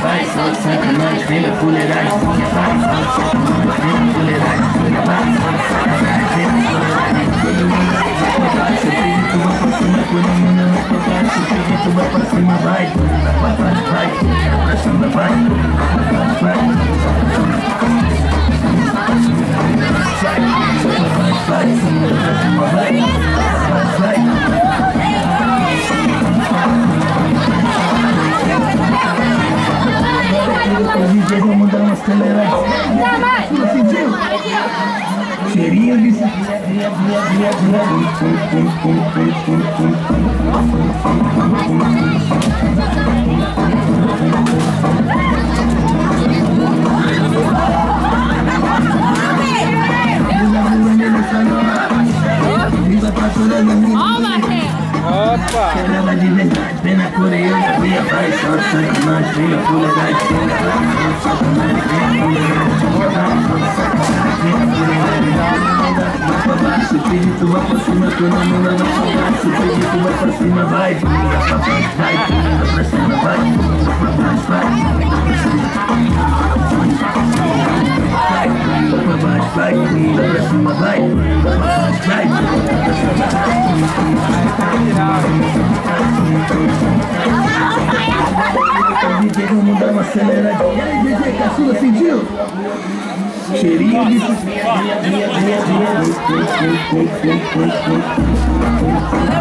só sacanagem, na fuleiragem Vai, só sacanagem, na fuleiragem Vai, só sacanagem, na fuleiragem Todo mundo vai pra baixo, tu vai pra cima Todo mundo vai pra baixo, tu vai pra cima Vai, vai, vai, vai, pra cima, vai Vai, vai, vai, vai, vai, O DJ vamos dar uma acelerada. Sentiu? Cheirinho de Viva pra toda menina. Opa! Ela de verdade, vem na coreografia, faz só sacanagem, vem na fuleiragem, vem na vai pra baixo, pede tu vai pra cima, todo mundo vai pra baixo, pede tu vai pra cima, vai, vai pra baixo, vai, vai pra cima, vai, vai pra baixo, vai, vai, vai pra baixo, vai, vai pra cima, vai, vai pra baixo, vai, vai pra cima, DJ, vamos dar uma aceleradinha. E aí, DJ. Thank you.